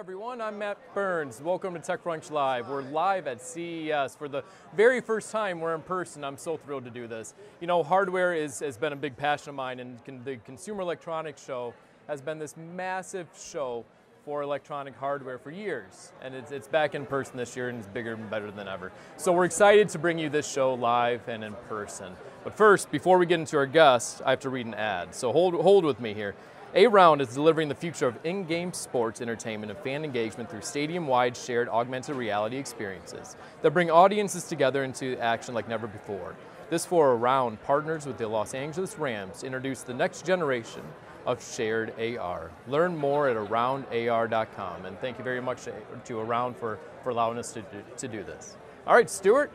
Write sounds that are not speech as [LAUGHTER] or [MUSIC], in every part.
everyone, I'm Matt Burns. Welcome to TechCrunch Live. We're live at CES for the very first time we're in person. I'm so thrilled to do this. You know, hardware is, has been a big passion of mine, and the Consumer Electronics Show has been this massive show for electronic hardware for years. And it's, it's back in person this year and it's bigger and better than ever. So we're excited to bring you this show live and in person. But first, before we get into our guests, I have to read an ad. So hold, hold with me here. A-Round is delivering the future of in-game sports entertainment and fan engagement through stadium-wide shared augmented reality experiences that bring audiences together into action like never before. This for A-Round partners with the Los Angeles Rams to introduce the next generation of shared AR. Learn more at aroundar.com and thank you very much to, Around for, for allowing us to to do this. All right, Stuart,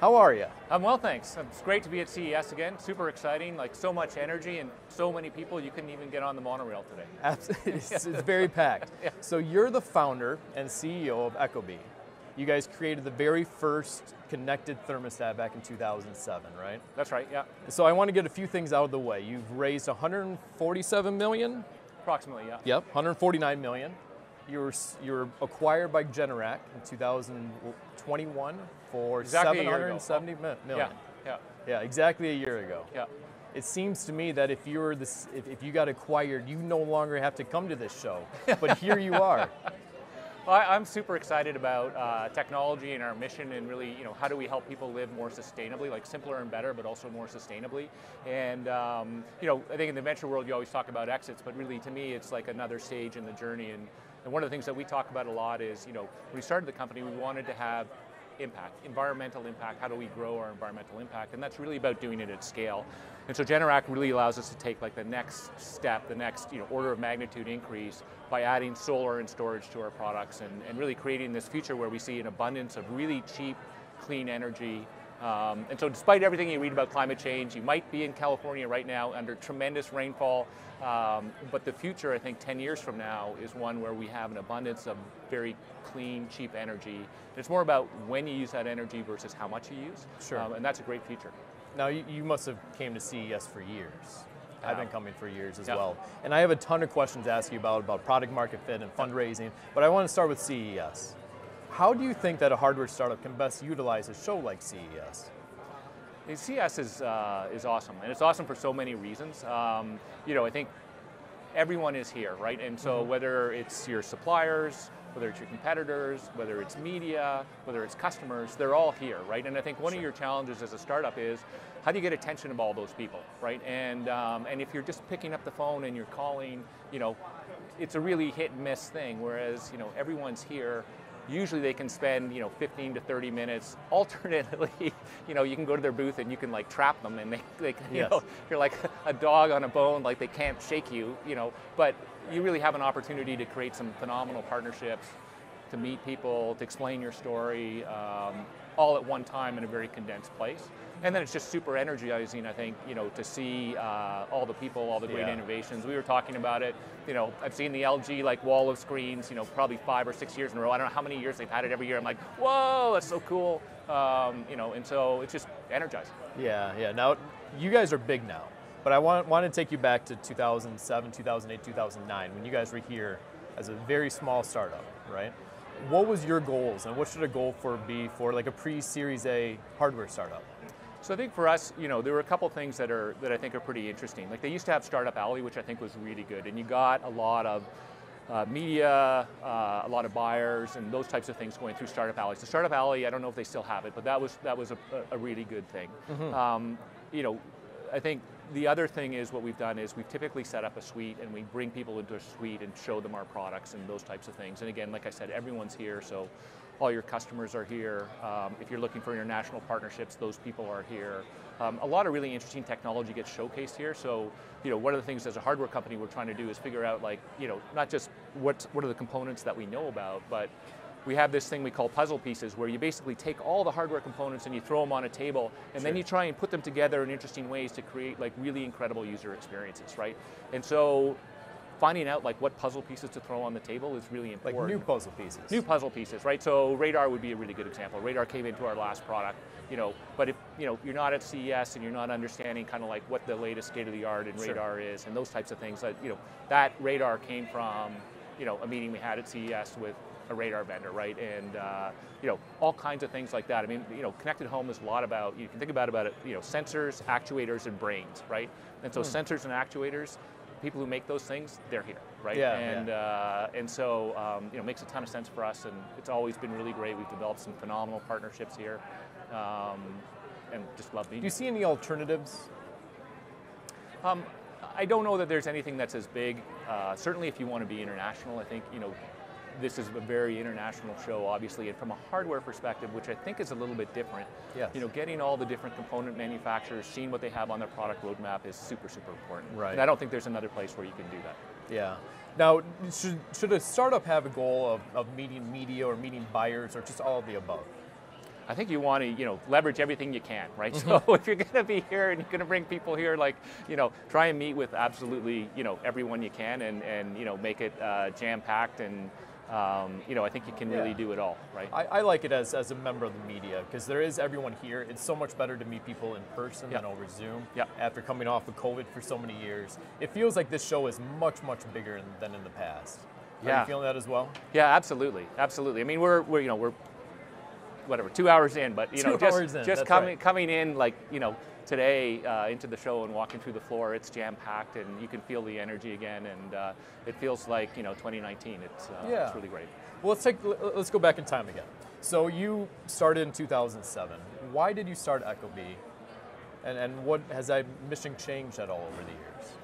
how are you? I'm well, thanks. It's great to be at CES again. Super exciting, like so much energy and so many people, you couldn't even get on the monorail today. [LAUGHS] Absolutely, [LAUGHS] it's, it's very packed. yeah. So you're the founder and CEO of Ecobee. You guys created the very first connected thermostat back in 2007, right? That's right, yeah. So I want to get a few things out of the way. You've raised 147 million? Approximately, yeah. Yep, 149 million. You were, you were acquired by Generac in 2021 for exactly 770 million. Yeah, yeah. Yeah, exactly a year ago. Yeah. It seems to me that if you were this, if, if you got acquired, you no longer have to come to this show. [LAUGHS] But here you are. Well, I'm super excited about uh, technology and our mission and really, you know, how do we help people live more sustainably, like simpler and better, but also more sustainably. And, um, you know, I think in the venture world, you always talk about exits, but really to me, it's like another stage in the journey. And, and one of the things that we talk about a lot is, you know, when we started the company, we wanted to have impact, environmental impact, how do we grow our environmental impact, and that's really about doing it at scale. And so Generac really allows us to take like the next step, the next you know, order of magnitude increase by adding solar and storage to our products and, and really creating this future where we see an abundance of really cheap, clean energy um, and so despite everything you read about climate change, you might be in California right now under tremendous rainfall, um, but the future, I think 10 years from now, is one where we have an abundance of very clean, cheap energy. It's more about when you use that energy versus how much you use, sure. Um, and that's a great future. Now you, you, must have came to CES for years. I've been coming for years as well. And I have a ton of questions to ask you about, about product market fit and fundraising, but I want to start with CES. How do you think that a hardware startup can best utilize a show like CES? CES is, uh, is awesome, and it's awesome for so many reasons. Um, you know, I think everyone is here, right? And so mm-hmm. whether it's your suppliers, whether it's your competitors, whether it's media, whether it's customers, they're all here, right? And I think one sure. of your challenges as a startup is how do you get attention of all those people, right? And um, and if you're just picking up the phone and you're calling, you know, it's a really hit and miss thing. Whereas you know everyone's here, usually they can spend you know 15 to 30 minutes. [LAUGHS] Alternately, you know you can go to their booth and you can like trap them and they, they [LAUGHS] you yes. know you're like a dog on a bone, like they can't shake you, you know. But you really have an opportunity to create some phenomenal partnerships, to meet people, to explain your story, um, all at one time in a very condensed place. And then it's just super energizing, I think, you know, to see uh, all the people, all the great yeah. innovations. We were talking about it, you know, I've seen the LG like wall of screens, you know, probably five or six years in a row. I don't know how many years they've had it every year. I'm like, whoa, that's so cool. Um, you know, and so it's just energizing. Yeah, yeah. Now, you guys are big now, but I want, want to take you back to 2007, 2008, 2009, when you guys were here as a very small startup, right? What was your goals and what should a goal for be for like a pre-Series A hardware startup? So I think for us, you know, there were a couple things that are that I think are pretty interesting. Like they used to have Startup Alley, which I think was really good, and you got a lot of uh, media, uh, a lot of buyers, and those types of things going through Startup Alley. So Startup Alley, I don't know if they still have it, but that was that was a, a really good thing. Mm-hmm. Um, you know, I think the other thing is what we've done is we've typically set up a suite and we bring people into a suite and show them our products and those types of things. And again, like I said, everyone's here, so all your customers are here. Um, if you're looking for international partnerships, those people are here. Um, a lot of really interesting technology gets showcased here. So, you know, one of the things as a hardware company we're trying to do is figure out like, you know, not just what, what are the components that we know about, but we have this thing we call puzzle pieces where you basically take all the hardware components and you throw them on a table and sure. then you try and put them together in interesting ways to create like really incredible user experiences, right? And so finding out like what puzzle pieces to throw on the table is really important. Like new puzzle pieces. New puzzle pieces, right? So radar would be a really good example. Radar came into our last product, you know, but if you know you're not at CES and you're not understanding kind of like what the latest state of the art in sure. radar is and those types of things, that you know that radar came from you know, a meeting we had at CES with a radar vendor, right? And uh, you know, all kinds of things like that. I mean, you know, connected home is a lot about you can think about about it, you know, sensors, actuators, and brains, right? And so Hmm. sensors and actuators, people who make those things, they're here, right? Yeah, and uh, and so um, you know, makes a ton of sense for us, and it's always been really great. We've developed some phenomenal partnerships here, um, and just love Do you see any alternatives? Um, I don't know that there's anything that's as big. Uh, certainly, if you want to be international, I think you know this is a very international show, obviously, and from a hardware perspective, which I think is a little bit different. Yes. You know, getting all the different component manufacturers, seeing what they have on their product roadmap is super, super important. Right. And I don't think there's another place where you can do that. Yeah. Now, should, should a startup have a goal of, of meeting media or meeting buyers or just all of the above? I think you want to, you know, leverage everything you can, right? Mm-hmm. So [LAUGHS] if you're going to be here and you're going to bring people here, like, you know, try and meet with absolutely, you know, everyone you can, and and you know, make it uh, jam packed, and um, you know, I think you can really Yeah. do it all, right? I, I like it as, as a member of the media because there is everyone here. It's so much better to meet people in person Yep. than over Zoom. Yep. After coming off of COVID for so many years, it feels like this show is much much bigger than in the past. Are Yeah. you feeling that as well? Yeah, absolutely, absolutely. I mean, we're, we're you know we're whatever two hours in, but you know Two just in, just that's coming right. coming in like you know today uh, into the show and walking through the floor, it's jam packed and you can feel the energy again, and uh, it feels like you know 2019. It's uh, Yeah. it's really great. Well, let's take let's go back in time again. So you started in 2007. Why did you start Ecobee? And and what has that mission changed at all over the years?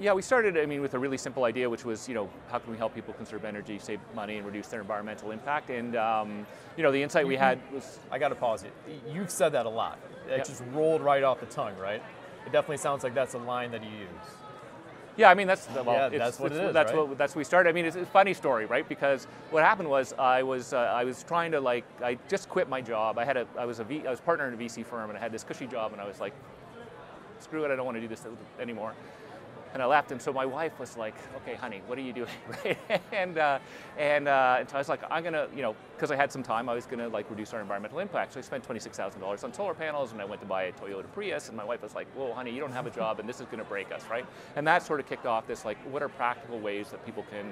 Yeah, we started, I mean, with a really simple idea, which was, you know, how can we help people conserve energy, save money, and reduce their environmental impact? And, um, you know, the insight we had was, I got to pause you. You've said that a lot. It Yep. just rolled right off the tongue, right? It definitely sounds like that's a line that you use. yeah, I mean, that's well, Yeah, that's what it's- it is, That's right? what that's what we started. I mean, it's a funny story, right? Because what happened was I was uh, I was trying to like I just quit my job. I had a I was a v, I was partner in a VC firm, and I had this cushy job, and I was like, screw it, I don't want to do this anymore. And I left, and so my wife was like, "Okay, honey, what are you doing?" [LAUGHS] Right? and uh, and uh, and so I was like, "I'm gonna, you know, because I had some time, I was gonna like reduce our environmental impact." So I spent twenty six thousand dollars on solar panels, and I went to buy a Toyota Prius. And my wife was like, "Whoa, honey, you don't have a job, and this is gonna break us, right?" And that sort of kicked off this like, what are practical ways that people can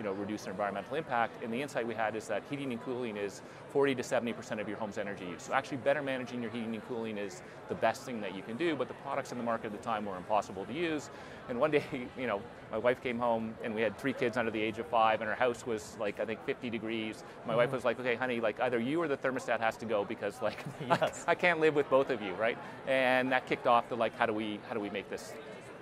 you know, reduce their environmental impact. And the insight we had is that heating and cooling is 40 to 70% of your home's energy use. So actually better managing your heating and cooling is the best thing that you can do, but the products in the market at the time were impossible to use. And one day, [LAUGHS] you know, my wife came home and we had three kids under the age of five and our house was like, I think 50 degrees. My wife mm-hmm. was like, okay, honey, like either you or the thermostat has to go because like, [LAUGHS] Yes. I, I can't live with both of you, right? And that kicked off the like, how do we, how do we make this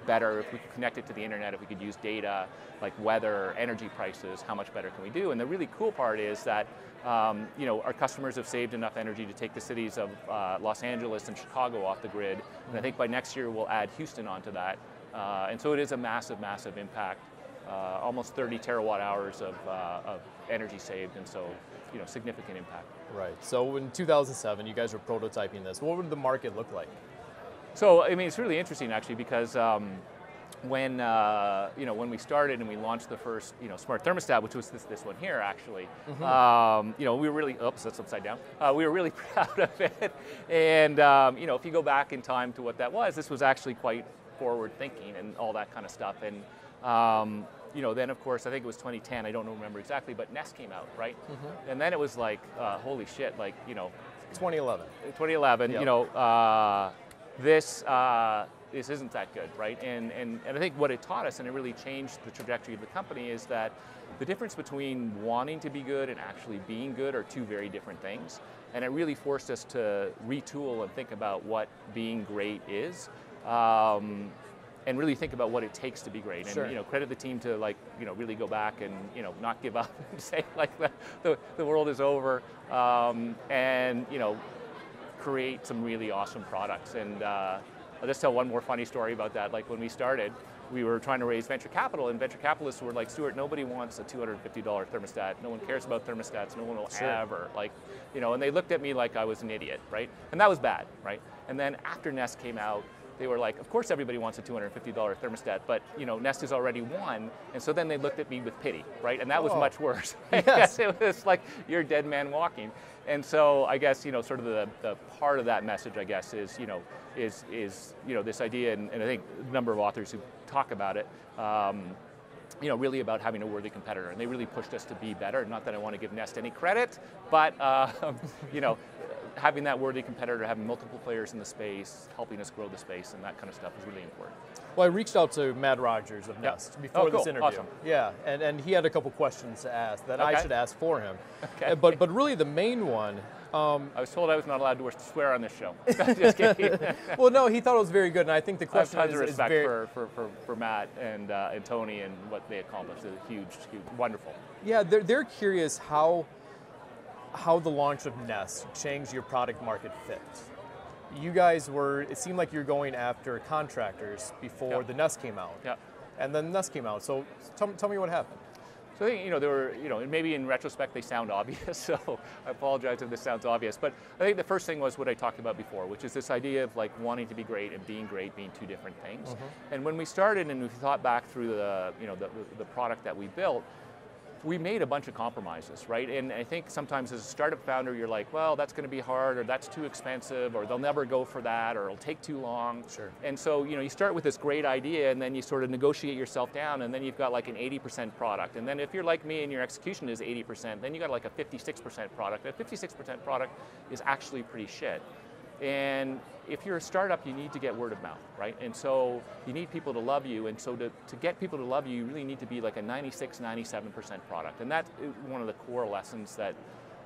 better if we could connect it to the internet, if we could use data like weather, energy prices, how much better can we do? And the really cool part is that um, you know our customers have saved enough energy to take the cities of uh, Los Angeles and Chicago off the grid, and I think by next year we'll add Houston onto that. Uh, and so it is a massive, massive impact. Uh, almost 30 terawatt hours of, uh, of energy saved, and so you know significant impact. Right. So in 2007, you guys were prototyping this. What would the market look like? So I mean, it's really interesting actually because um, when uh, you know when we started and we launched the first you know smart thermostat, which was this this one here actually, um, you know we were really oops that's upside down. Uh, we were really [LAUGHS] proud of it, and um, you know if you go back in time to what that was, this was actually quite forward thinking and all that kind of stuff. And um, you know then of course I think it was 2010. I don't remember exactly, but Nest came out right, and then it was like uh, holy shit, like you know 2011. 2011, Yep. you know, uh, this uh, this isn't that good, right? And, and and I think what it taught us, and it really changed the trajectory of the company, is that the difference between wanting to be good and actually being good are two very different things. And it really forced us to retool and think about what being great is. Um, and really think about what it takes to be great, and Sure. you know, credit the team to like, you know, really go back and you know, not give up [LAUGHS] and say like the, the, the world is over, um, and you know, create some really awesome products. And uh, I'll just tell one more funny story about that. Like when we started, we were trying to raise venture capital, and venture capitalists were like, Stuart, nobody wants a $250 thermostat. No one cares about thermostats. No one will Sure. ever. Like, you know, and they looked at me like I was an idiot, right? And that was bad, right? And then after Nest came out, they were like, of course everybody wants a $250 thermostat, but you know, Nest is already won. And so then they looked at me with pity, right? And that was Oh. much worse. [LAUGHS] Yes. it was like you're a dead man walking. And so I guess you know, sort of the, the part of that message, I guess, is you know, is is you know this idea, and, and I think a number of authors who talk about it. Um, you know, really about having a worthy competitor, and they really pushed us to be better. Not that I want to give Nest any credit, but uh, [LAUGHS] you know, having that worthy competitor, having multiple players in the space, helping us grow the space, and that kind of stuff is really important. Well, I reached out to Matt Rogers of Nest oh, before oh, cool. this interview. Awesome. Yeah, and, and he had a couple questions to ask that okay. I should ask for him. [LAUGHS] Okay. But but really the main one. Um, I was told I was not allowed to swear on this show. [LAUGHS] Just kidding. [LAUGHS] well, no, he thought it was very good, and I think the question I have tons is, of respect very, for, for, for, for, Matt and, uh, and Tony and what they accomplished. It's huge, huge, wonderful. Yeah, they're, they're curious how how the launch of Nest changed your product market fit. You guys were, it seemed like you're going after contractors before Yep. the Nest came out. Yeah. And then Nest came out. So tell, tell me what happened. So I think, you know, there were, you know, and maybe in retrospect they sound obvious, [LAUGHS] so I apologize if this sounds obvious. But I think the first thing was what I talked about before, which is this idea of like wanting to be great and being great being two different things. Mm-hmm. And when we started and we thought back through the, you know, the, the product that we built, we made a bunch of compromises, right? And I think sometimes as a startup founder, you're like, well, that's going to be hard, or that's too expensive, or they'll never go for that, or it'll take too long. Sure. And so, you know, you start with this great idea, and then you sort of negotiate yourself down, and then you've got like an 80% product. And then if you're like me and your execution is 80%, then you got like a 56% product. A 56% product is actually pretty shit. And if you're a startup, you need to get word of mouth, right? And so you need people to love you. And so to, to get people to love you, you really need to be like a 96, 97% product. And that's one of the core lessons that,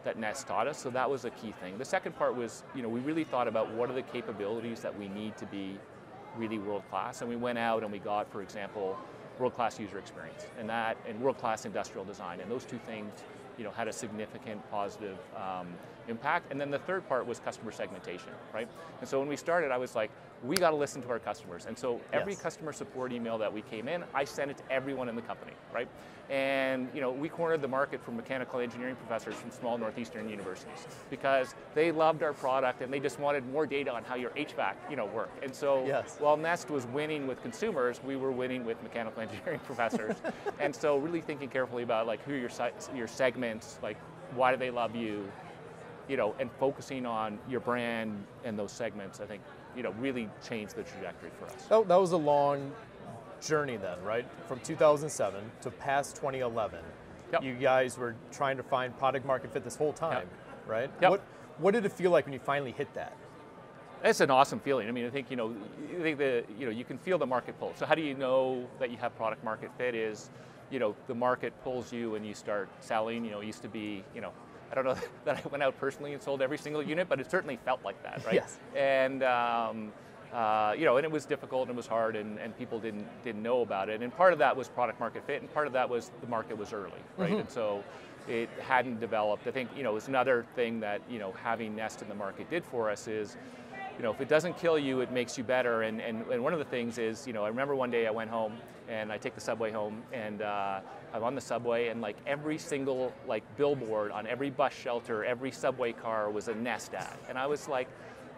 that Nest taught us. So that was a key thing. The second part was, you know, we really thought about what are the capabilities that we need to be really world class. And we went out and we got, for example, world class user experience and that and world class industrial design. And those two things, you know, had a significant positive um, impact. And then the third part was customer segmentation, right? And so when we started, I was like, we got to listen to our customers. And so every Yes. customer support email that we came in, I sent it to everyone in the company, right? And you know, we cornered the market for mechanical engineering professors from small northeastern universities because they loved our product and they just wanted more data on how your HVAC, you know, worked. And so Yes. while Nest was winning with consumers, we were winning with mechanical [LAUGHS] engineering professors. and so really thinking carefully about like who your your segments, like why do they love you, you know, and focusing on your brand and those segments, I think, you know, really changed the trajectory for us. That, that was a long journey then, right? From 2007 to past 2011. Yep. You guys were trying to find product market fit this whole time, right? Yep. What, what did it feel like when you finally hit that? It's an awesome feeling. I mean, I think you know, I think the you know you can feel the market pull. So how do you know that you have product market fit? Is you know the market pulls you and you start selling. You know, it used to be you know. I don't know [LAUGHS] that I went out personally and sold every single unit, but it certainly felt like that, right? Yes. And um, uh, you know, and it was difficult and it was hard, and, and people didn't didn't know about it. And part of that was product market fit, and part of that was the market was early, right? And so it hadn't developed. I think you know, it's another thing that you know having Nest in the market did for us is you know, if it doesn't kill you, it makes you better. And, and, and one of the things is, you know, I remember one day I went home and I take the subway home and uh, I'm on the subway and like every single like billboard on every bus shelter, every subway car was a Nest ad. And I was like,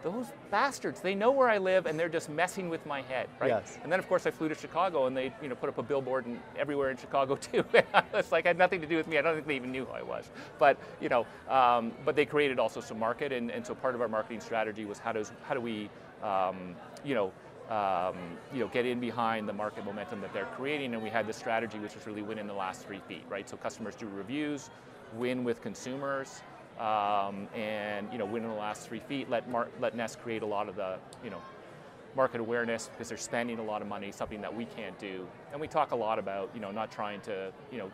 those bastards, they know where I live and they're just messing with my head, right? Yes. And then of course I flew to Chicago and they, you know, put up a billboard and everywhere in Chicago [LAUGHS] too. it's like it had nothing to do with me. I don't think they even knew who I was. But you know, um, but they created also some market, and, and so part of our marketing strategy was how does how do we, um, you know. Um, you know, get in behind the market momentum that they're creating, and we had this strategy, which was really win in the last three feet, right? So customers do reviews, win with consumers, um, and you know, win in the last three feet. Let Mar- let Nest create a lot of the you know market awareness because they're spending a lot of money, something that we can't do. And we talk a lot about you know not trying to you know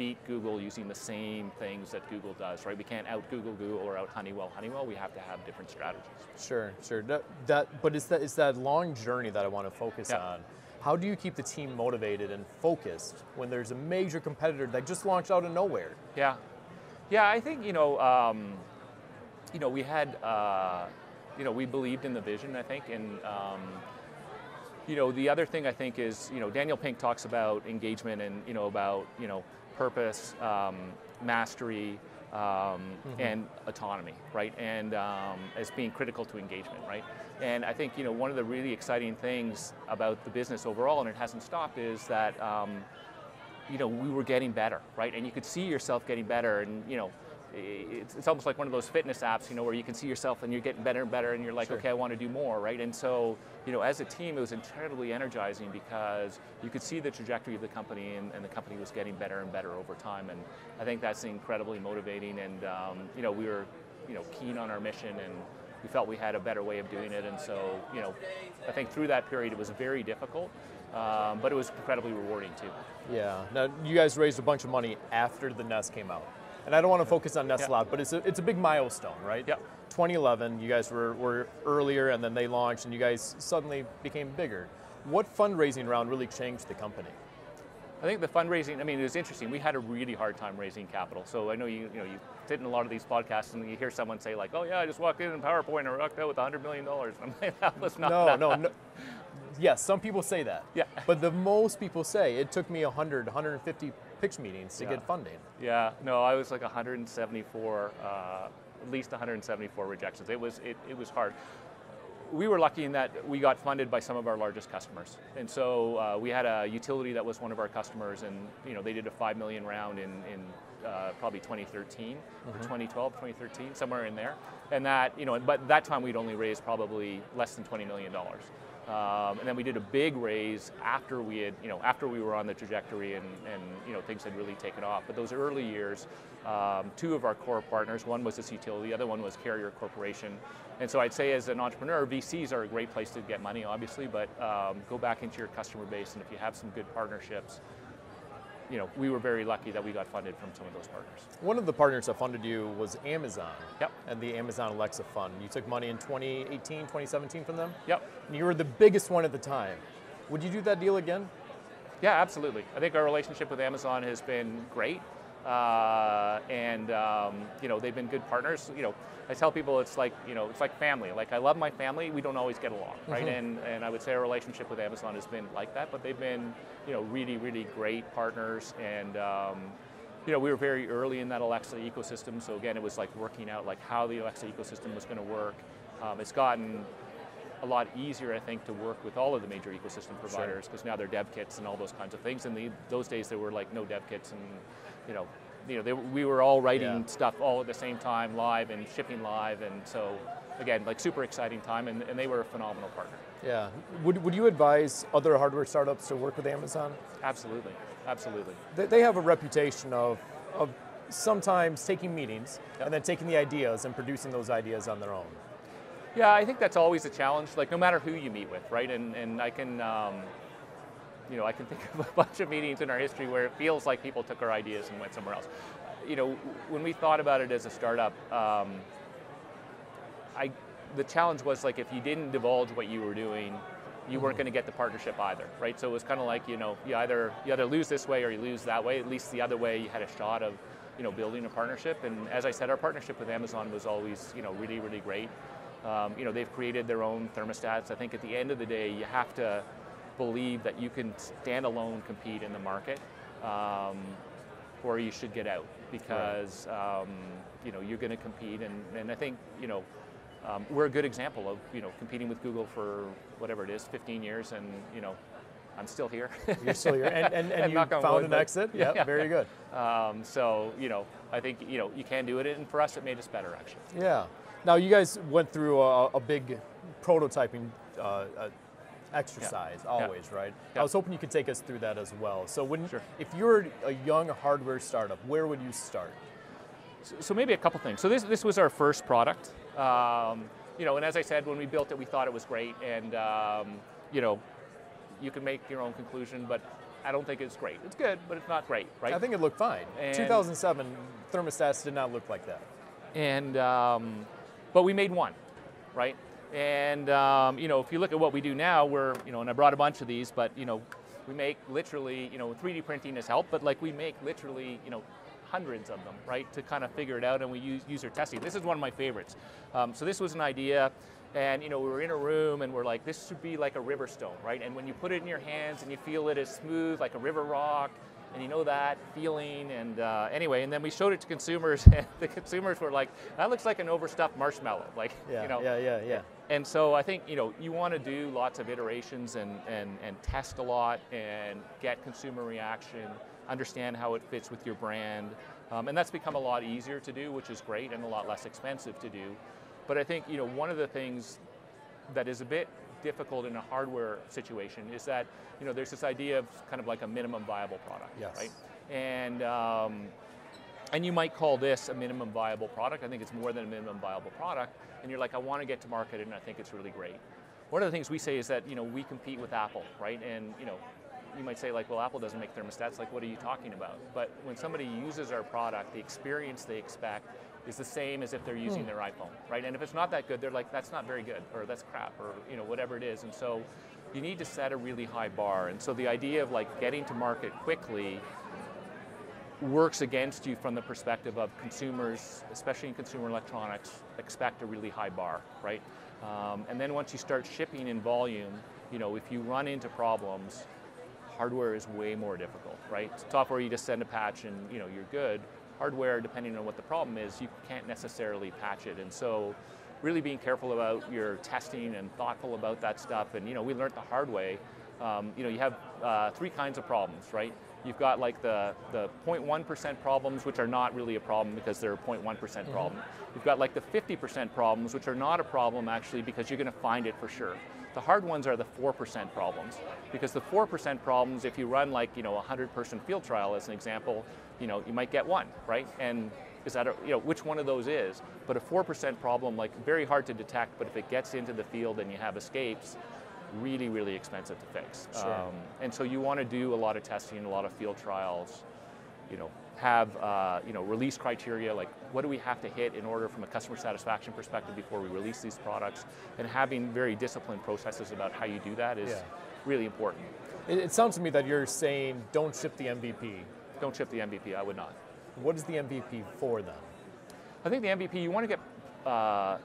beat Google using the same things that Google does, right? We can't out Google Google or out Honeywell Honeywell. We have to have different strategies. Sure, sure. That, that but it's that it's that long journey that I want to focus Yeah. on. How do you keep the team motivated and focused when there's a major competitor that just launched out of nowhere? Yeah, yeah. I think you know, um, you know, we had, uh, you know, we believed in the vision. I think, and um, you know, the other thing I think is, you know, Daniel Pink talks about engagement and you know about you know purpose, um, mastery. Um, And autonomy, right? And um, as being critical to engagement, right? And I think you know one of the really exciting things about the business overall, and it hasn't stopped, is that um, you know, we were getting better, right? And you could see yourself getting better. And you know, it's, it's almost like one of those fitness apps, you know, where you can see yourself and you're getting better and better, and you're like, Sure. okay, I want to do more, right? And so, you know, as a team, it was incredibly energizing because you could see the trajectory of the company, and, and the company was getting better and better over time. And I think that's incredibly motivating. And um, you know, we were, you know, keen on our mission, and we felt we had a better way of doing it. And so, you know, I think through that period, it was very difficult, um, but it was incredibly rewarding too. Yeah. Now you guys raised a bunch of money after the Nest came out, and I don't want to focus on Nest a Yeah. lot, but it's a, it's a big milestone, right? Yep. 2011, you guys were, were earlier, and then they launched, and you guys suddenly became bigger. What fundraising round really changed the company? I think the fundraising. I mean, it was interesting. We had a really hard time raising capital. So I know you, you know, you sit in a lot of these podcasts and you hear someone say like, "Oh yeah, I just walked in in PowerPoint and walked out with 100 million dollars." [LAUGHS] I'm like, that was not. No, that no, no. Yes, some people say that. Yeah. But the most people say it took me 100, 150 pitch meetings to Yeah. get funding. Yeah, no, I was like 174, uh, at least 174 rejections. It was it, it was hard. We were lucky in that we got funded by some of our largest customers, and so uh, we had a utility that was one of our customers, and you know they did a five million round in in uh, probably 2013 or 2012, 2013, somewhere in there, and that you know, but that time we'd only raised probably less than 20 million dollars. Um, and then we did a big raise after we had, you know, after we were on the trajectory and, and you know, things had really taken off. But those early years, um, two of our core partners, one was this utility, the other one was Carrier Corporation. And so I'd say as an entrepreneur, VCs are a great place to get money, obviously, but um, go back into your customer base and if you have some good partnerships, you know, we were very lucky that we got funded from some of those partners. One of the partners that funded you was Amazon. Yep. And the Amazon Alexa Fund. You took money in 2018, 2017 from them? Yep. And you were the biggest one at the time. Would you do that deal again? Yeah, absolutely. I think our relationship with Amazon has been great, uh, and um, you know they've been good partners. You know, I tell people it's like you know it's like family. Like I love my family. We don't always get along, right? And and I would say our relationship with Amazon has been like that. But they've been you know really really great partners, and um, you know we were very early in that Alexa ecosystem. So again, it was like working out like how the Alexa ecosystem was going to work. Um, it's gotten a lot easier, I think, to work with all of the major ecosystem providers because now they're dev kits and all those kinds of things. And the, those days there were like no dev kits, and you know, you know, they, we were all writing Yeah. stuff all at the same time, live and shipping live, and so again, like super exciting time, and, and they were a phenomenal partner. Yeah. Would, would you advise other hardware startups to work with Amazon? Absolutely, absolutely. They, they have a reputation of, of sometimes taking meetings and then taking the ideas and producing those ideas on their own. Yeah, I think that's always a challenge. Like no matter who you meet with, right? And and I can, um, you know, I can think [LAUGHS] of a bunch of meetings in our history where it feels like people took our ideas and went somewhere else. You know, when we thought about it as a startup, um, I the challenge was like if you didn't divulge what you were doing, you weren't going to get the partnership either, right? So it was kind of like you know you either you either lose this way or you lose that way. At least the other way, you had a shot of you know building a partnership. And as I said, our partnership with Amazon was always you know really really great. Um, you know they've created their own thermostats. I think at the end of the day, you have to believe that you can stand alone compete in the market, um, or you should get out because um, you know you're going to compete. And, and I think you know um, we're a good example of you know competing with Google for whatever it is, 15 years, and you know I'm still here. [LAUGHS] You're still here. And, and, and [LAUGHS] And you found wood, an exit? Yeah. [LAUGHS] Yep, very good. um, so you know I think you know you can do it, and for us it made us better actually. Yeah. Now you guys went through a, a big prototyping uh, uh, exercise, always, right? Yeah. I was hoping you could take us through that as well. So when, Sure. if you're a young hardware startup, where would you start? So, so maybe a couple things. So this this was our first product. Um, you know, and as I said, when we built it, we thought it was great, and um, you know, you can make your own conclusion, but I don't think it's great. It's good, but it's not great, right? I think it looked fine. And- 2007 thermostats did not look like that. and um, but we made one, right? And um, you know, if you look at what we do now, we're you know, and I brought a bunch of these, but you know, we make literally, you know, 3D printing has helped, but like we make literally, you know, hundreds of them, right, to kind of figure it out, and we use user testing. This is one of my favorites. Um, so this was an idea. And you know, we were in a room and we're like, this should be like a river stone, right? And when you put it in your hands and you feel it is smooth like a river rock, and you know that feeling. And uh, anyway, and then we showed it to consumers, [LAUGHS] and the consumers were like, "That looks like an overstuffed marshmallow." [LAUGHS] Like, Yeah, you know. yeah, yeah, yeah. And so I think you know you want to do lots of iterations and, and, and test a lot and get consumer reaction, understand how it fits with your brand, Um, and that's become a lot easier to do, which is great, and a lot less expensive to do. But I think you know one of the things that is a bit difficult in a hardware situation is that you know there's this idea of kind of like a minimum viable product, yes. right? And um, and you might call this a minimum viable product. I think it's more than a minimum viable product. And you're like, I want to get to market, and I think it's really great. One of the things we say is that you know we compete with Apple, right? And you know you might say like, well, Apple doesn't make thermostats. Like, what are you talking about? But when somebody uses our product, the experience they expect is the same as if they're using hmm. their iPhone, right? And if it's not that good, they're like, that's not very good, or that's crap, or you know whatever it is. And so you need to set a really high bar. And so the idea of like getting to market quickly works against you from the perspective of consumers, especially in consumer electronics, expect a really high bar, right? Um, and then once you start shipping in volume, you know, if you run into problems, hardware is way more difficult, right? Software, you just send a patch and you know you're good. Hardware, depending on what the problem is, you can't necessarily patch it, and so really being careful about your testing and thoughtful about that stuff. And you know, we learned the hard way. Um, you know, you have uh, three kinds of problems, right? You've got like the, the 0.1% problems, which are not really a problem because they're a 0.1% mm-hmm. problem. You've got like the 50% problems, which are not a problem actually because you're going to find it for sure. The hard ones are the 4% problems because the 4% problems, if you run like you know a 100-person field trial as an example, you know you might get one, right? And is that a, you know which one of those is? But a 4% problem, like very hard to detect, but if it gets into the field and you have escapes, really, really expensive to fix. Sure. Um, and so you want to do a lot of testing, a lot of field trials, you know, have uh, you know release criteria like what do we have to hit in order from a customer satisfaction perspective before we release these products, and having very disciplined processes about how you do that is yeah. really important. It, it, sounds to me that you're saying don't ship the MVP. Don't ship the MVP. I would not. What is the MVP for then? I think the MVP you want to get uh,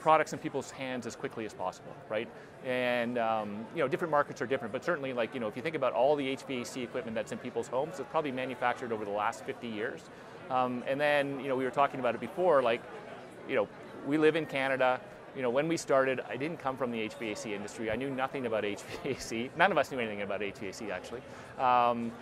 products in people's hands as quickly as possible, right? And um, you know, different markets are different, but certainly, like you know, if you think about all the HVAC equipment that's in people's homes, it's probably manufactured over the last 50 years. Um, and then, you know, we were talking about it before, like, you know, we live in Canada. You know, when we started, I didn't come from the HVAC industry. I knew nothing about HVAC. None of us knew anything about HVAC, actually. Um,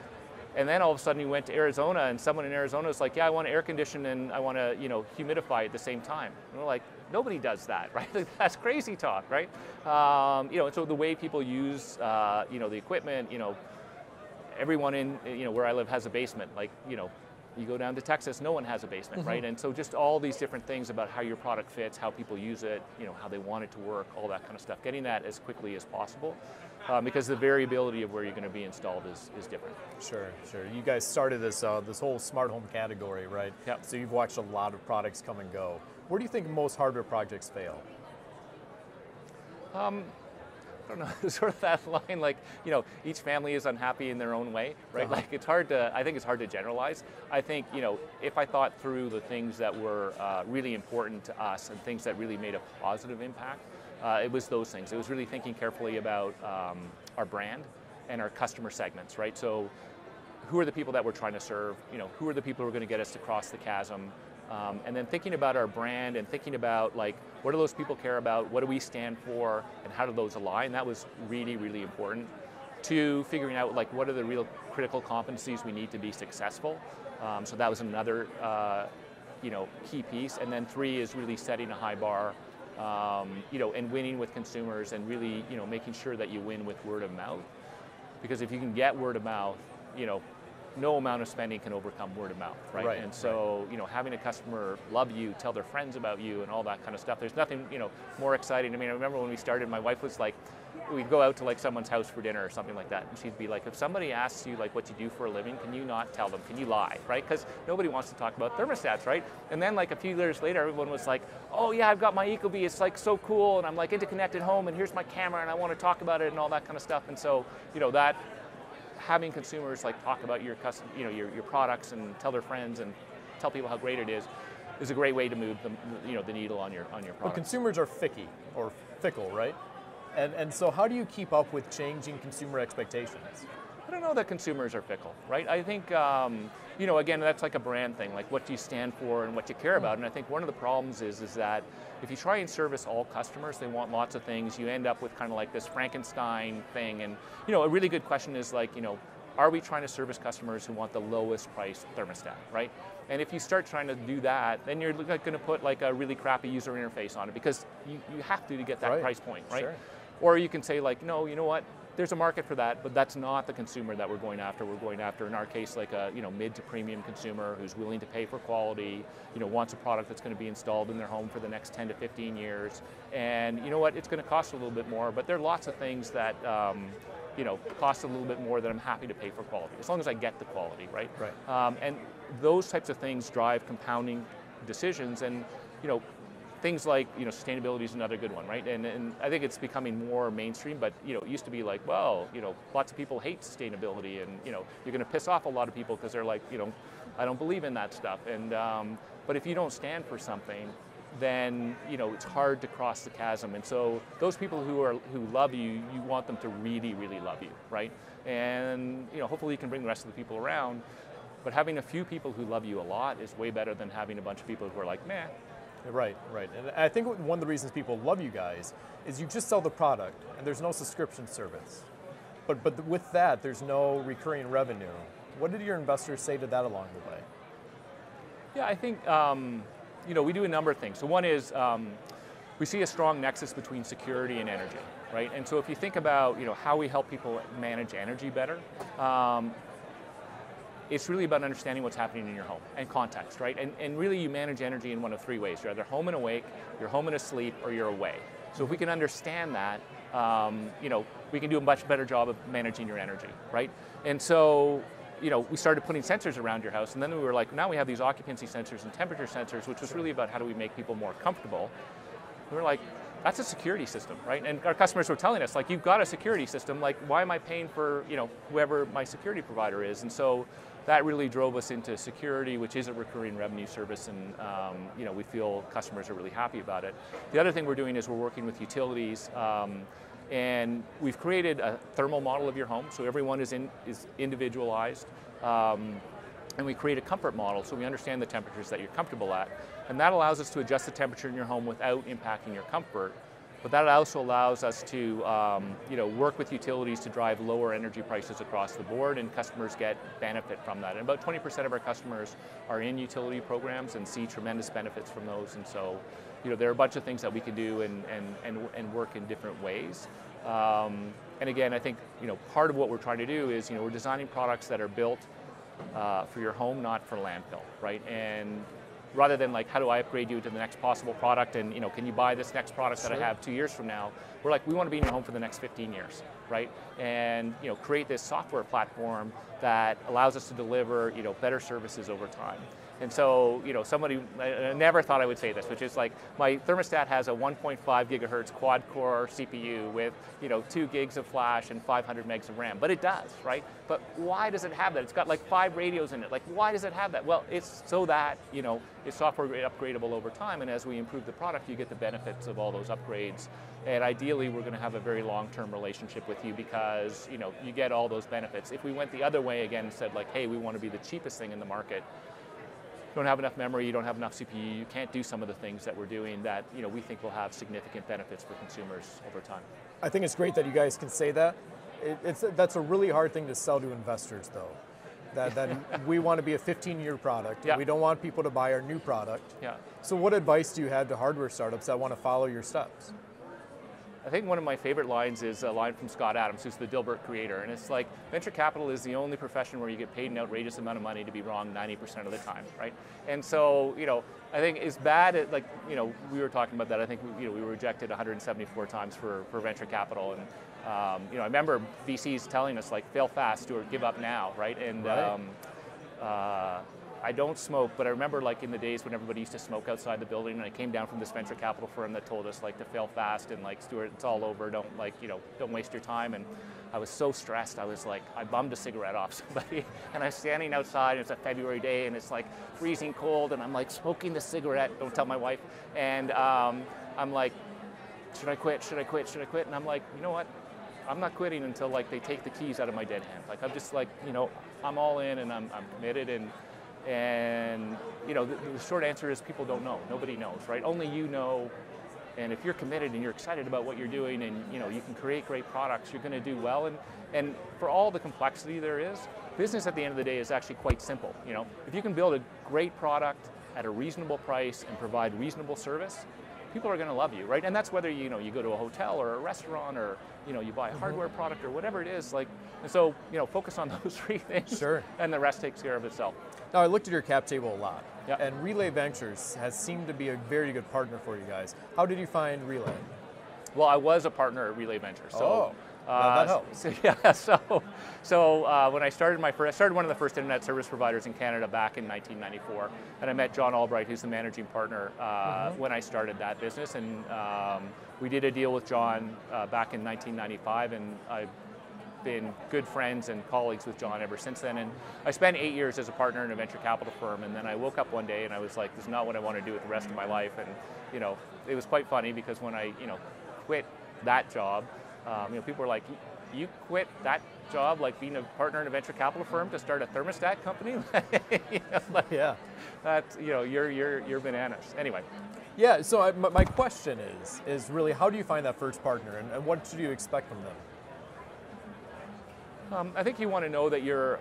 and then all of a sudden we went to Arizona and someone in Arizona was like, yeah, I want to air condition and I want to, you know, humidify at the same time. And we're like, nobody does that, [LAUGHS] right? That's crazy talk, right? Um, you know, and so the way people use, uh, you know, the equipment, you know, everyone in, you know, where I live has a basement. Like, you know, you go down to Texas, no one has a basement, mm-hmm. right? And so just all these different things about how your product fits, how people use it, you know, how they want it to work, all that kind of stuff. Getting that as quickly as possible, um, because the variability of where you're going to be installed is, is different. Sure, sure. You guys started this uh, this whole smart home category, right? Yep. So you've watched a lot of products come and go. Where do you think most hardware projects fail? Um, I don't know, [LAUGHS] sort of that line, like, you know, each family is unhappy in their own way, right? Uh-huh. Like, it's hard to, I think it's hard to generalize. I think, you know, if I thought through the things that were uh, really important to us and things that really made a positive impact, uh, it was those things. It was really thinking carefully about um, our brand and our customer segments, right? So, who are the people that we're trying to serve? You know, who are the people who are going to get us to cross the chasm? Um, and then thinking about our brand and thinking about like what do those people care about, what do we stand for, and how do those align? That was really, really important. To figuring out like what are the real critical competencies we need to be successful. Um, so that was another uh, you know key piece. And then three is really setting a high bar, um, you know, and winning with consumers and really you know making sure that you win with word of mouth. Because if you can get word of mouth, you know, no amount of spending can overcome word of mouth, right? right and so, right. you know, having a customer love you, tell their friends about you, and all that kind of stuff. There's nothing, you know, more exciting. I mean, I remember when we started, my wife was like, we'd go out to like someone's house for dinner or something like that, and she'd be like, if somebody asks you like what you do for a living, can you not tell them? Can you lie, right? Because nobody wants to talk about thermostats, right? And then like a few years later, everyone was like, oh yeah, I've got my Ecobee, it's like so cool, and I'm like interconnected home, and here's my camera, and I want to talk about it and all that kind of stuff. And so, you know, that having consumers like talk about your custom, you know, your, your products and tell their friends and tell people how great it is is a great way to move the, you know, the needle on your on your product. But consumers are ficky or fickle, right? And and so how do you keep up with changing consumer expectations? I don't know that consumers are fickle, right? I think, um, you know, again, that's like a brand thing. Like, what do you stand for and what you care about? And I think one of the problems is is that if you try and service all customers, they want lots of things. You end up with kind of like this Frankenstein thing. And you know, a really good question is like, you know, are we trying to service customers who want the lowest price thermostat, right? And if you start trying to do that, then you're going to put like a really crappy user interface on it because you, you have to to get that Right. price point, right? Sure. Or you can say like, no, you know what? There's a market for that, but that's not the consumer that we're going after. We're going after, in our case, like a you know mid to premium consumer who's willing to pay for quality, you know, wants a product that's going to be installed in their home for the next 10 to 15 years. And you know what? It's going to cost a little bit more, but there are lots of things that um, you know cost a little bit more that I'm happy to pay for quality, as long as I get the quality, right? Right. Um, and those types of things drive compounding decisions, and you know, things like you know sustainability is another good one, right? And, and I think it's becoming more mainstream. But you know, it used to be like, well, you know, lots of people hate sustainability, and you know, you're going to piss off a lot of people because they're like, you know, I don't believe in that stuff. And um, but if you don't stand for something, then you know it's hard to cross the chasm. And so those people who are who love you, you want them to really, really love you, right? And you know, hopefully you can bring the rest of the people around. But having a few people who love you a lot is way better than having a bunch of people who are like, meh. Right, right. And I think one of the reasons people love you guys is you just sell the product and there's no subscription service. But, but with that, there's no recurring revenue. What did your investors say to that along the way? Yeah, I think um, you know we do a number of things. So one is um, we see a strong nexus between security and energy, right? And so if you think about you know how we help people manage energy better, um, it's really about understanding what's happening in your home and context, right? And, and really you manage energy in one of three ways. You're either home and awake, you're home and asleep, or you're away. So if we can understand that, um, you know, we can do a much better job of managing your energy, right? And so, you know, we started putting sensors around your house, and then we were like, now we have these occupancy sensors and temperature sensors, which was really about how do we make people more comfortable. We were like, that's a security system, right? And our customers were telling us, like, you've got a security system. Like, why am I paying for, you know, whoever my security provider is? And so that really drove us into security, which is a recurring revenue service, and um, you know, we feel customers are really happy about it. The other thing we're doing is we're working with utilities. Um, and we've created a thermal model of your home, so everyone is, in, is individualized. Um, and we create a comfort model so we understand the temperatures that you're comfortable at. And that allows us to adjust the temperature in your home without impacting your comfort. But that also allows us to um, you know, work with utilities to drive lower energy prices across the board, and customers get benefit from that. And about 20% of our customers are in utility programs and see tremendous benefits from those. And so you know, there are a bunch of things that we can do and, and, and, and work in different ways. Um, and again, I think you know, part of what we're trying to do is you know, we're designing products that are built uh, for your home, not for landfill, right? And rather than like, how do I upgrade you to the next possible product and, you know, can you buy this next product that I have two years from now? We're like, we want to be in your home for the next 15 years, right? And, you know, create this software platform that allows us to deliver, you know, better services over time. And so, you know, somebody, I never thought I would say this, which is like, my thermostat has a 1.5 gigahertz quad core CPU with, you know, two gigs of flash and 500 megs of RAM. But it does, right? But why does it have that? It's got like five radios in it. Like, why does it have that? Well, it's so that, you know, it's software upgradable over time. And as we improve the product, you get the benefits of all those upgrades. And ideally, we're going to have a very long-term relationship with you because, you know, you get all those benefits. If we went the other way again and said like, hey, we want to be the cheapest thing in the market, don't have enough memory, you don't have enough CPU, you can't do some of the things that we're doing that you know we think will have significant benefits for consumers over time. I think it's great that you guys can say that. It, it's that's a really hard thing to sell to investors, though. That, that [LAUGHS] we want to be a 15-year product. Yeah. We don't want people to buy our new product. Yeah. So, what advice do you have to hardware startups that want to follow your steps? I think one of my favorite lines is a line from Scott Adams, who's the Dilbert creator, and it's like venture capital is the only profession where you get paid an outrageous amount of money to be wrong 90% of the time, right? And so, you know, I think it's bad at like, you know, we were talking about that. I think you know we were rejected 174 times for, for venture capital, and um, you know, I remember VCs telling us like, fail fast or give up now, right? And Right. Um, uh, I don't smoke, but I remember like in the days when everybody used to smoke outside the building, and I came down from this venture capital firm that told us like to fail fast and like Stuart, it's all over. Don't like you know, don't waste your time. And I was so stressed. I was like, I bummed a cigarette off [LAUGHS] somebody, and I'm standing outside. It's a February day, and it's like freezing cold, and I'm like smoking the cigarette. Don't tell my wife. And um, I'm like, should I quit? Should I quit? Should I quit? And I'm like, you know what? I'm not quitting until like they take the keys out of my dead hand. Like I'm just like, you know, I'm all in and I'm, I'm committed and and you know the, the short answer is people don't know. Nobody knows, right? Only you know And if you're committed and you're excited about what you're doing and you know you can create great products, you're going to do well. And, and for all the complexity there is, business at the end of the day is actually quite simple. You know, if you can build a great product at a reasonable price and provide reasonable service, people are going to love you, right? And that's whether you know you go to a hotel or a restaurant or you know you buy a mm-hmm. hardware product or whatever it is. Like, and so you know focus on [LAUGHS] those three things, sure, and the rest takes care of itself. Now I looked at your cap table a lot, yep. and Relay Ventures has seemed to be a very good partner for you guys. How did you find Relay? Well, I was a partner at Relay Ventures, so oh. Uh, that helps. So, [LAUGHS] yeah, so, so uh, when I started my first, I started one of the first internet service providers in Canada back in 1994, and I met John Albright, who's the managing partner, uh, mm-hmm. when I started that business, and um, we did a deal with John uh, back in 1995, and I've been good friends and colleagues with John ever since then. And I spent eight years as a partner in a venture capital firm, and then I woke up one day and I was like, this is not what I want to do with the rest of my life. And you know, it was quite funny because when I, you know, quit that job. Um, you know, people are like, "You quit that job, like being a partner in a venture capital firm, to start a thermostat company?" [LAUGHS] you know, like, yeah, that's you know, you're you're you're bananas. Anyway. Yeah. So I, my question is is really how do you find that first partner, and, and what should you expect from them? Um, I think you want to know that you're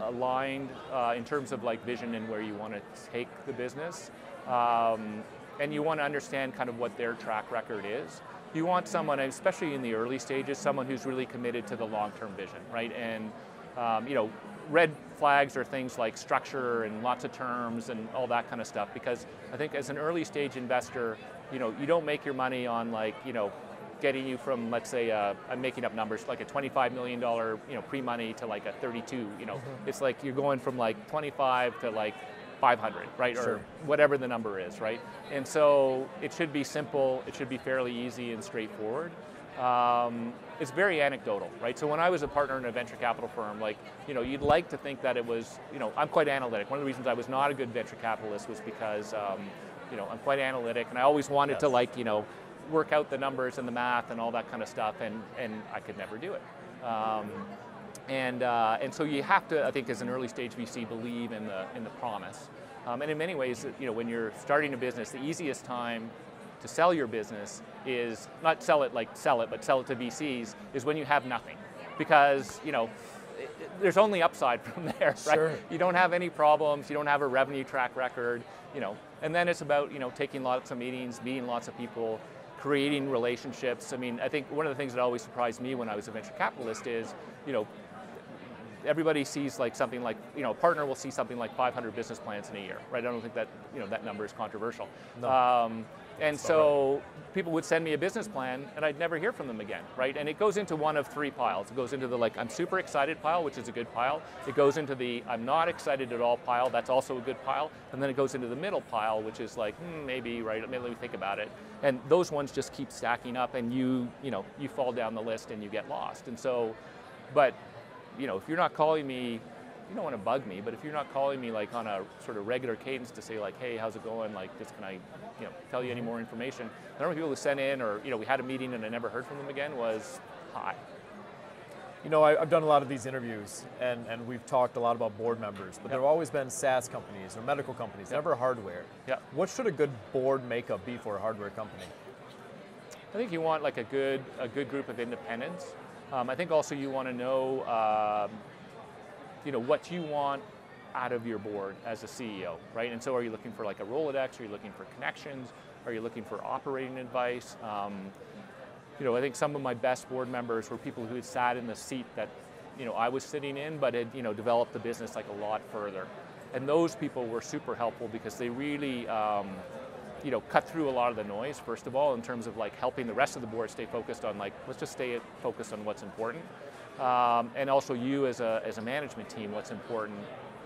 aligned uh, in terms of like vision and where you want to take the business. Um, and you want to understand kind of what their track record is you want someone, especially in the early stages, someone who's really committed to the long-term vision, right? And um, you know, red flags are things like structure and lots of terms and all that kind of stuff. Because I think as an early stage investor, you know, you don't make your money on like you know, getting you from let's say uh, I'm making up numbers like a 25 million dollar you know pre-money to like a 32. You know, mm-hmm. it's like you're going from like 25 to like 500, right? Sure. Or whatever the number is, right? And so it should be simple, it should be fairly easy and straightforward. Um, it's very anecdotal, right? So when I was a partner in a venture capital firm, like, you know, you'd like to think that it was, you know, I'm quite analytic. One of the reasons I was not a good venture capitalist was because, um, you know, I'm quite analytic and I always wanted yes. to like, you know, work out the numbers and the math and all that kind of stuff and, and I could never do it. Um, and, uh, and so you have to, I think, as an early stage VC, believe in the, in the promise. Um, and in many ways, you know, when you're starting a business, the easiest time to sell your business is not sell it like sell it, but sell it to VCs is when you have nothing, because you know there's only upside [LAUGHS] from there, right? Sure. You don't have any problems, you don't have a revenue track record, you know, and then it's about you know taking lots of meetings, meeting lots of people, creating relationships. I mean, I think one of the things that always surprised me when I was a venture capitalist is, you know, everybody sees like something like, you know, a partner will see something like 500 business plans in a year, right? I don't think that, you know, that number is controversial. No. Um, and so right. people would send me a business plan and I'd never hear from them again, right? And it goes into one of three piles. It goes into the like, I'm super excited pile, which is a good pile. It goes into the I'm not excited at all pile, that's also a good pile. And then it goes into the middle pile, which is like, hmm, maybe, right, maybe let me think about it. And those ones just keep stacking up and you, you know, you fall down the list and you get lost. And so, but you know, if you're not calling me, you don't want to bug me, but if you're not calling me like on a sort of regular cadence to say like, hey, how's it going? Like, just can I, you know, tell you any more information? The number of people who sent in, or you know, we had a meeting and I never heard from them again was high. You know, I, have done a lot of these interviews, and, and we've talked a lot about board members, but yep. there have always been SaaS companies or medical companies, yep. never hardware. Yeah. What should a good board makeup be for a hardware company? I think you want like a good a good group of independents um, I think also you want to know, um, you know, what you want out of your board as a CEO, right? And so, are you looking for like a Rolodex? Are you looking for connections? Are you looking for operating advice? Um, you know, I think some of my best board members were people who had sat in the seat that, you know, I was sitting in, but had you know developed the business like a lot further. And those people were super helpful because they really um, you know, cut through a lot of the noise, first of all, in terms of like helping the rest of the board stay focused on like, let's just stay focused on what's important. Um, and also you as a, as a management team, what's important,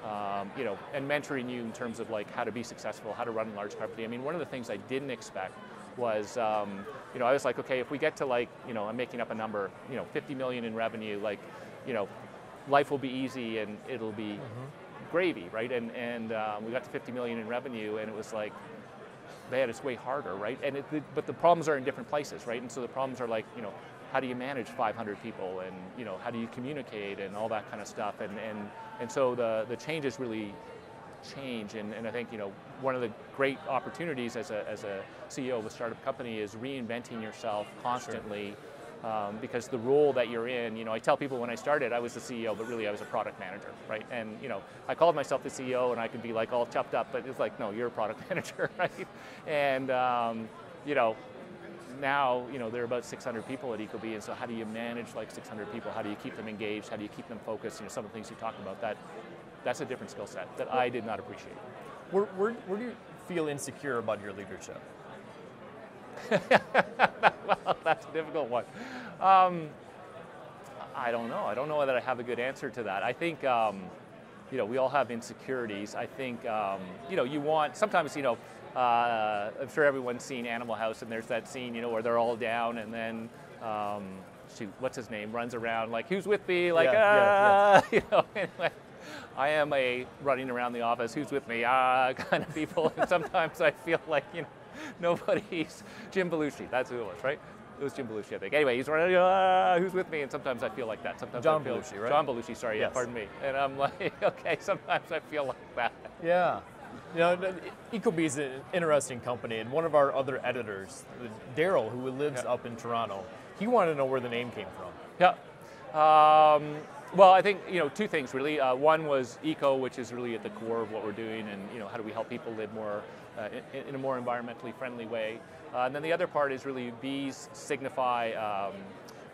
um, you know, and mentoring you in terms of like how to be successful, how to run a large company. I mean, one of the things I didn't expect was, um, you know, I was like, okay, if we get to like, you know, I'm making up a number, you know, 50 million in revenue, like, you know, life will be easy and it'll be mm-hmm. gravy, right? And, and um, we got to 50 million in revenue and it was like, bad, it's way harder, right? And it, but the problems are in different places, right? And so the problems are like, you know, how do you manage 500 people, and you know, how do you communicate, and all that kind of stuff. And and and so the the changes really change. And, and I think you know one of the great opportunities as a, as a CEO of a startup company is reinventing yourself constantly. Sure. Um, because the role that you're in, you know, I tell people when I started, I was the CEO, but really I was a product manager, right? And you know, I called myself the CEO, and I could be like all chopped up, but it's like, no, you're a product [LAUGHS] manager, right? And um, you know, now, you know, there are about 600 people at Ecobee, and so how do you manage like 600 people? How do you keep them engaged? How do you keep them focused? You know, some of the things you talked about, that, that's a different skill set that I did not appreciate. Where, where, where do you feel insecure about your leadership? [LAUGHS] well, that's a difficult one. Um, I don't know. I don't know that I have a good answer to that. I think, um, you know, we all have insecurities. I think, um, you know, you want, sometimes, you know, uh, I'm sure everyone's seen Animal House, and there's that scene, you know, where they're all down, and then um, shoot, what's his name, runs around like, "Who's with me?" Like, yeah, ah, yeah, yeah. [LAUGHS] you know. Anyway, I am a running around the office, "Who's with me?" Ah, [LAUGHS] kind of people, and sometimes I feel like you know, [LAUGHS] nobody's Jim Belushi. That's who it was, right? It was Jim Belushi, I think. Anyway, he's running, ah, who's with me? And sometimes I feel like that. Sometimes John I feel, Belushi, right? John Belushi, sorry, yes. yeah, pardon me. And I'm like, [LAUGHS] okay, sometimes I feel like that. Yeah. You know, Ecobee is an interesting company, and one of our other editors, Darrell, who lives yeah. up in Toronto, he wanted to know where the name came from. Yeah. Um, well, I think you know two things really. Uh, one was eco, which is really at the core of what we're doing, and you know how do we help people live more uh, in, in, a more environmentally friendly way. Uh, and then the other part is really bees signify. Um,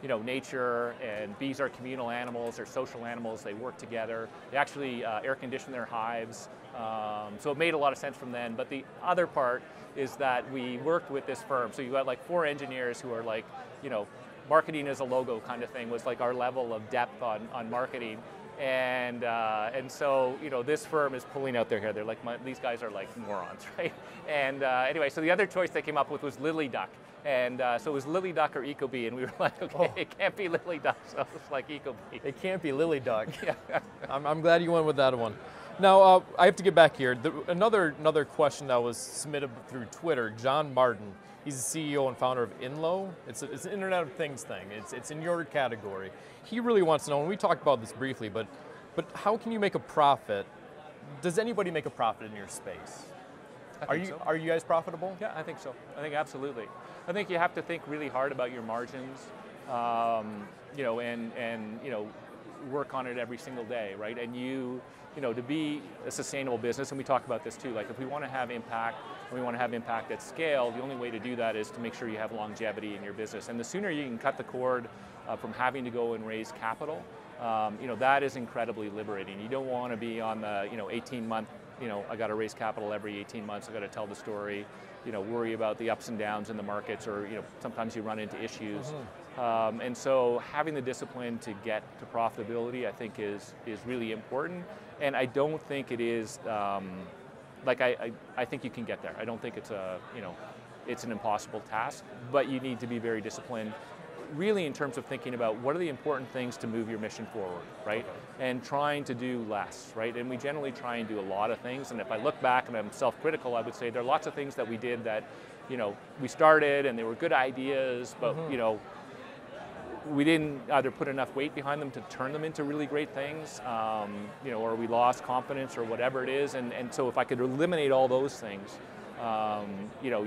you know, nature and bees are communal animals, they're social animals, they work together. They actually uh, air condition their hives. Um, so it made a lot of sense from then. But the other part is that we worked with this firm. So you got like four engineers who are like, you know, marketing as a logo kind of thing was like our level of depth on, on marketing. And, uh, and so, you know, this firm is pulling out their hair. They're like, these guys are like morons, [LAUGHS] right? And uh, anyway, so the other choice they came up with was Lily Duck. And uh, so it was Lily Duck or Ecobee, and we were [LAUGHS] like, okay, oh. it can't be Lily Duck, [LAUGHS] so it's like Ecobee. It can't be Lily Duck. yeah. I'm, I'm glad you went with that one. Now, uh, I have to get back here. The, another, another question that was submitted through Twitter, John Martin, he's the CEO and founder of Inlo. It's, a, it's an Internet of Things thing. It's, it's in your category. He really wants to know, and we talked about this briefly, but, but how can you make a profit? Does anybody make a profit in your space? are you, so. are you guys profitable? Yeah, I think so. I think absolutely. I think you have to think really hard about your margins, um, you know, and, and, you know, work on it every single day, right? And you, you know, to be a sustainable business, and we talk about this too, like if we want to have impact, and we want to have impact at scale, the only way to do that is to make sure you have longevity in your business. And the sooner you can cut the cord uh, from having to go and raise capital, um, you know, that is incredibly liberating. You don't want to be on the, you know, 18 month, you know, I got to raise capital every 18 months, I got to tell the story, you know, worry about the ups and downs in the markets, or you know, sometimes you run into issues. Mm-hmm. Um, and so having the discipline to get to profitability, I think, is is really important. And I don't think it is. Um, like I, I, I think you can get there. I don't think it's a, you know, it's an impossible task, but you need to be very disciplined really in terms of thinking about what are the important things to move your mission forward, right? Okay. And trying to do less, right? And we generally try and do a lot of things. And if I look back and I'm self-critical, I would say there are lots of things that we did that, you know, we started and they were good ideas, but mm-hmm. you know, we didn't either put enough weight behind them to turn them into really great things, um, you know, or we lost confidence or whatever it is. And, and so if I could eliminate all those things, um, you know,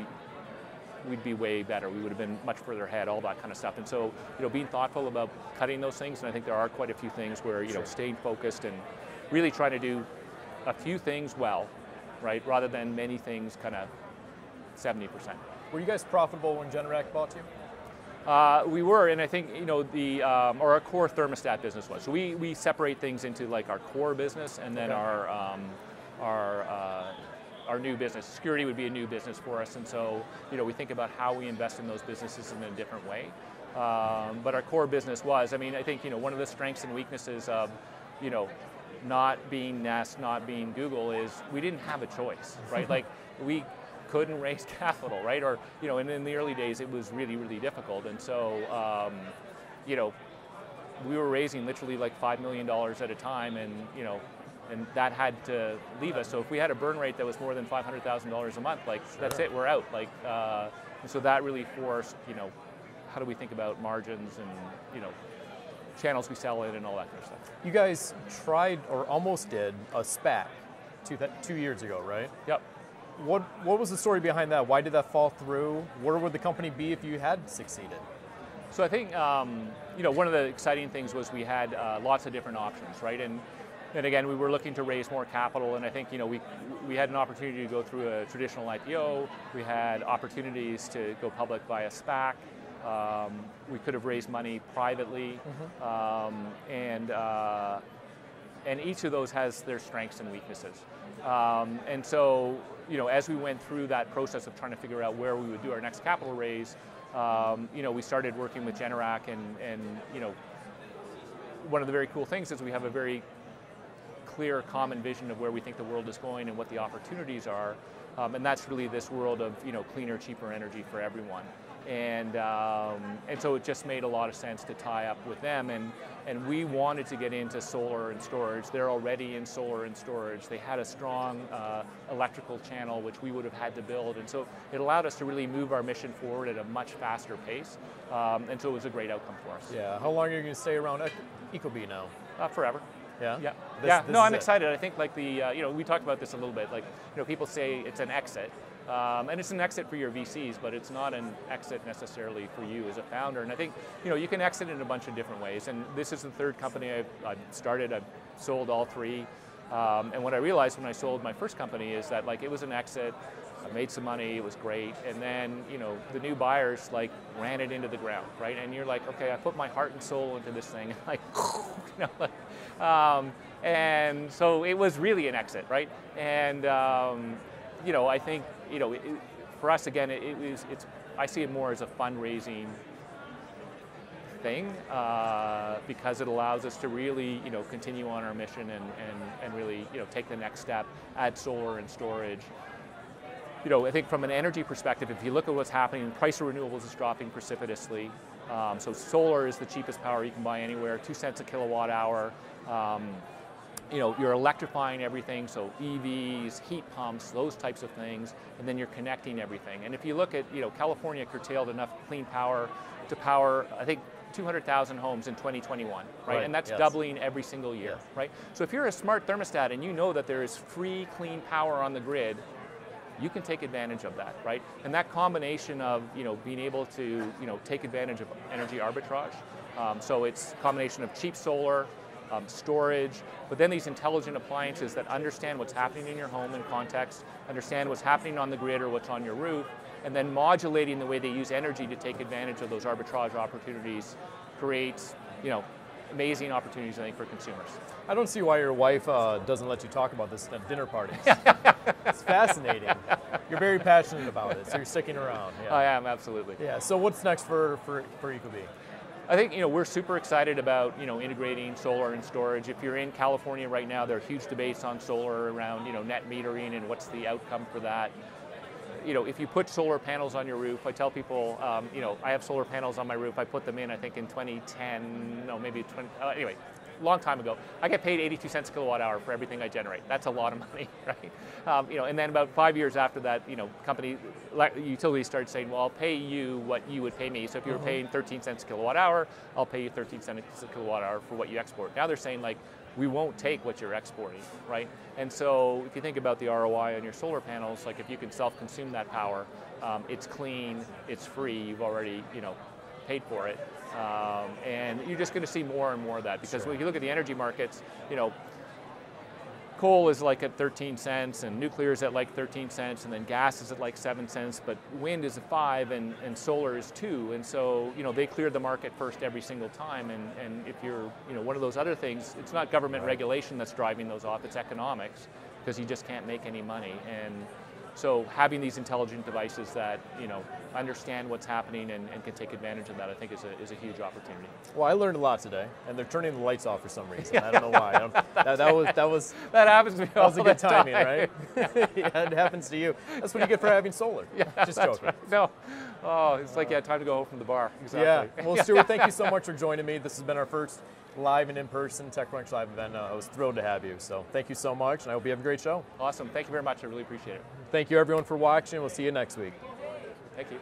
we'd be way better. We would have been much further ahead, all that kind of stuff. And so, you know, being thoughtful about cutting those things, and I think there are quite a few things where, you know, staying focused and really trying to do a few things well, right, rather than many things kind of 70%. Were you guys profitable when Generac bought you? Uh, we were, and I think you know the um, or our core thermostat business was. So we, we separate things into like our core business and then okay. our um, our uh, our new business. Security would be a new business for us, and so you know we think about how we invest in those businesses in a different way. Um, but our core business was. I mean, I think you know one of the strengths and weaknesses of you know not being Nest, not being Google is we didn't have a choice, right? like we couldn't raise [LAUGHS] capital, right? Or you know, and in the early days it was really really difficult, and so um, you know we were raising literally like five million dollars at a time, and you know and that had to leave us. So if we had a burn rate that was more than five hundred thousand dollars a month, like sure. that's it, we're out. Like, uh, and so that really forced, you know, how do we think about margins and you know, channels we sell in and all that kind of stuff. You guys tried or almost did a SPAC. two, two years ago, right? Yep. What what was the story behind that? Why did that fall through? Where would the company be if you had succeeded? So I think um, you know one of the exciting things was we had uh, lots of different options, right? And and again, we were looking to raise more capital, and I think you know we we had an opportunity to go through a traditional IPO. We had opportunities to go public via SPAC. Um, we could have raised money privately, um, and uh, and each of those has their strengths and weaknesses. Um, and so, you know, as we went through that process of trying to figure out where we would do our next capital raise, um, you know, we started working with Generac, and and you know, one of the very cool things is we have a very clear common vision of where we think the world is going and what the opportunities are. Um, and that's really this world of you know cleaner, cheaper energy for everyone. And um, and so it just made a lot of sense to tie up with them. And and we wanted to get into solar and storage. They're already in solar and storage. They had a strong uh, electrical channel which we would have had to build. And so it allowed us to really move our mission forward at a much faster pace. Um, and so it was a great outcome for us. Yeah. How long are you going to stay around Ec- Ecobee now? Uh, forever. Yeah. Yeah, This- yeah. this No, I'm it. excited. I think like the uh, you know we talked about this a little bit. Like you know people say it's an exit, um, and it's an exit for your VCs, but it's not an exit necessarily for you as a founder. And I think you know you can exit in a bunch of different ways. And this is the third company I've, I've started. I've sold all three. Um, and what I realized when I sold my first company is that like it was an exit. I made some money, it was great, and then you know the new buyers like ran it into the ground, right? And you're like, okay, I put my heart and soul into this thing, [LAUGHS] like, [LAUGHS] you know, like, um, and so it was really an exit, right? And um, you know, I think you know, it, for us again, it, it was it's I see it more as a fundraising thing uh, because it allows us to really you know continue on our mission and, and, and really you know take the next step, add solar and storage. You know, I think from an energy perspective, if you look at what's happening, price of renewables is dropping precipitously. Um, so solar is the cheapest power you can buy anywhere, two cents a kilowatt hour. Um, you know, you're electrifying everything, so EVs, heat pumps, those types of things, and then you're connecting everything. And if you look at, you know, California curtailed enough clean power to power, I think, 200,000 homes in 2021, right? Right, And that's yes. doubling every single year, Yes. right? So if you're a smart thermostat and you know that there is free clean power on the grid, you can take advantage of that, right? And that combination of you know being able to you know take advantage of energy arbitrage. Um, so it's a combination of cheap solar, um, storage, but then these intelligent appliances that understand what's happening in your home in context, understand what's happening on the grid or what's on your roof, and then modulating the way they use energy to take advantage of those arbitrage opportunities creates you know amazing opportunities I think for consumers. I don't see why your wife uh, doesn't let you talk about this at dinner parties. [LAUGHS] it's fascinating. You're very passionate about it, so you're sticking around. Yeah. I am absolutely. yeah. So what's next for for for Ecobee? I think you know we're super excited about you know integrating solar and storage. If you're in California right now, there are huge debates on solar around you know net metering and what's the outcome for that. You know, if you put solar panels on your roof, I tell people, um, you know, I have solar panels on my roof. I put them in, I think, in 2010, no, maybe 20. Uh, anyway, long time ago. I get paid 82 cents a kilowatt hour for everything I generate. That's a lot of [LAUGHS] money, right? Um, you know, and then about five years after that, you know, company utilities started saying, well, I'll pay you what you would pay me. So if you were paying 13 cents a kilowatt hour, I'll pay you 13 cents a kilowatt hour for what you export. Now they're saying like, we won't take what you're exporting, right? And so if you think about the ROI on your solar panels, like if you can self-consume that power, um, it's clean, it's free, you've already, you know, paid for it. Um, and you're just going to see more and more of that because when you look at the energy markets, you know, coal is like at 13 cents and nuclear is at like 13 cents and then gas is at like 7 cents but wind is at 5 and, and solar is 2 and so you know they clear the market first every single time and, and if you're you know one of those other things it's not government regulation that's driving those off it's economics because you just can't make any money and so having these intelligent devices that you know understand what's happening and, and can take advantage of that I think is a, is a huge opportunity. Well, I learned a lot today, and they're turning the lights off for some reason. I don't know why. [LAUGHS] That, that was that was That happens to me that was a good timing, time. right? [LAUGHS] yeah, it happens to you. That's what you get for having solar. [LAUGHS] Yeah, just joking. right. No. Oh, it's like yeah, time to go home from the bar. Exactly. Yeah. Well, Stuart, thank you so much for joining me. This has been our first live and in-person TechCrunch Live event. Uh, I was thrilled to have you. So thank you so much, and I hope you have a great show. Awesome. Thank you very much. I really appreciate it. Thank you, everyone, for watching. We'll see you next week. Thank you.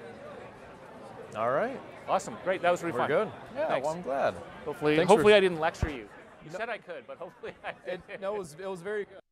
All right. Awesome. Great. That was really We're fun. good. Yeah, Thanks. well, I'm glad. Hopefully, Thanks for- hopefully I didn't lecture you. You said I could, but hopefully I did. It, no, it was, it was very good.